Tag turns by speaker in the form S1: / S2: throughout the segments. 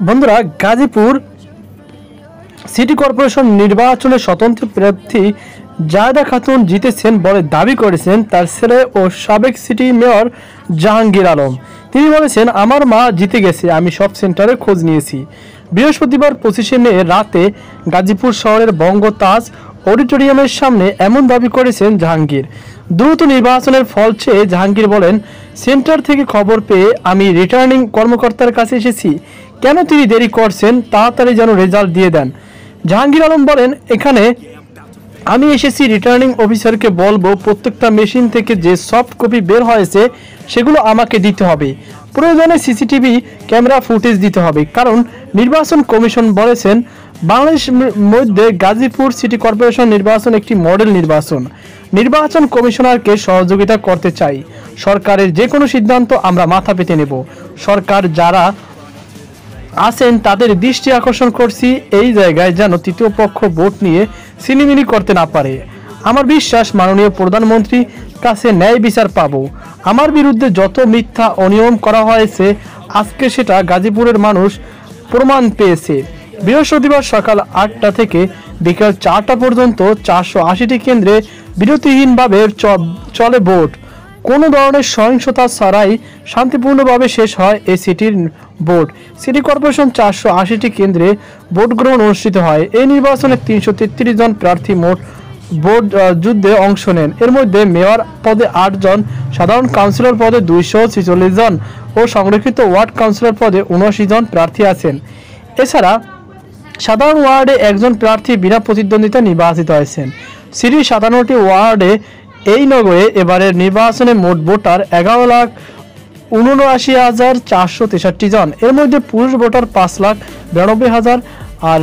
S1: বন্ধুরা, Gazipur city corporation নির্বাচনে স্বতন্ত্র প্রার্থী জায়দা খাতুন জিতেছেন বলে দাবি করেছেন তার ছেলে ও সাবেক সিটি মেয়র জাহাঙ্গীর আলম। তিনি বলেছেন, আমার মা জিতে গেছে, আমি সব সেন্টারে খোঁজ নিয়েছি। বৃহস্পতিবার পঁচিশে মে রাতে গাজীপুর শহরের বঙ্গতাজ অডিটোরিয়ামের সামনে এমন দাবি করেছেন জাহাঙ্গীর। দ্রুত নির্বাচনের ফল চেয়ে জাহাঙ্গীর বলেন, সেন্টার থেকে খবর পেয়ে আমি রিটার্নিং কর্মকর্তার কাছে এসেছি। কেন তিনি দেরি করছেন তাড়াতাড়ি যেন রেজাল্ট দিয়ে দেন? জাহাঙ্গীর আলম বলেন, এখানে আমি এসেছি রিটার্নিং অফিসারকে বলব, প্রত্যেকটা মেশিন থেকে যে সফট কপি বের হয়েছে, সেগুলো আমাকে দিতে হবে। প্রয়োজনে সিসিটিভি ক্যামেরা ফুটেজ দিতে হবে। কারণ নির্বাচন কমিশন বলেছেন, বাংলাদেশ মধ্যে গাজীপুর সিটি কর্পোরেশন নির্বাচন একটি মডেল নির্বাচন। নির্বাচন কমিশনারকে সহযোগিতা করতে চাই। সরকারের যে কোনো সিদ্ধান্ত আমরা মাথা পেতে নেব। সরকার যারা আছেন, তাদের দৃষ্টি আকর্ষণ করছি, এই জায়গায় যেন তৃতীয় পক্ষ ভোট নিয়ে সিনিমিনি করতে না পারে। আমার বিশ্বাস, মাননীয় প্রধানমন্ত্রী কাছে ন্যায় বিচার পাবো। আমার বিরুদ্ধে যত মিথ্যা অনিয়ম করা হয়েছে, আজকে সেটা গাজীপুরের মানুষ প্রমাণ পেয়েছে। বৃহস্পতিবার সকাল আটটা থেকে বিকাল চারটা পর্যন্ত চারশো আশিটি কেন্দ্রে বিরতিহীনভাবে চলে ভোট। কোনো ধরনের সহিংসতা ছাড়াই শান্তিপূর্ণভাবে শেষ হয় এই সিটির ভোট। সিটি কর্পোরেশন চারশো আশিটি কেন্দ্রে ভোট গ্রহণ অনুষ্ঠিত হয়। এই নির্বাচনে তিনশো তেত্রিশ জন প্রার্থী মোট ভোট যুদ্ধে অংশ নেন। এর মধ্যে মেয়র পদে আট জন, সাধারণ কাউন্সিলর পদে দুইশো ছেচল্লিশ জন ও সংরক্ষিত ওয়ার্ড কাউন্সিলর পদে উনআশি জন প্রার্থী আছেন। এছাড়া সাধারণ ওয়ার্ডে একজন প্রার্থী বিনা প্রতিদ্বন্দ্বিতা নির্বাচিত হয়েছেন। সিটির সাতান্নটি ওয়ার্ডে এই নগরে এবারের নির্বাচনে মোট ভোটার এগারো লাখ উনআশি হাজার চারশো তেষট্টি জন। এর মধ্যে পুরুষ ভোটার পাঁচ লাখ বিরানব্বই হাজার আর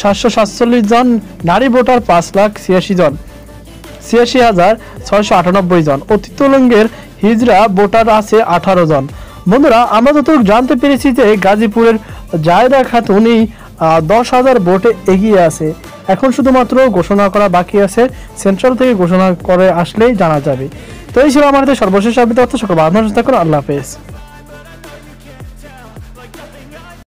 S1: সাতশো সাতচল্লিশ জন, নারী ভোটার পাঁচ লাখ ছিয়াশি জন, ছিয়াশি হাজার ছয়শো আটানব্বই জন। ও তৃতীয়লিঙ্গের হিজড়া ভোটার আছে আঠারো জন। বন্ধুরা, আমরা যতটুকু জানতে পেরেছি যে গাজীপুরের জায়দা খাতুনই দশ হাজার ভোটে এগিয়ে আছে। এখন শুধুমাত্র ঘোষণা করা বাকি আছে। সেন্ট্রাল থেকে ঘোষণা করে আসলেই জানা যাবে। তো এই ছিল আমাদের সর্বশেষ আপডেট সকল বাধা থাকুন। আল্লাহ হাফেজ।